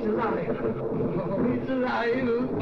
He's alive. Oh, alive.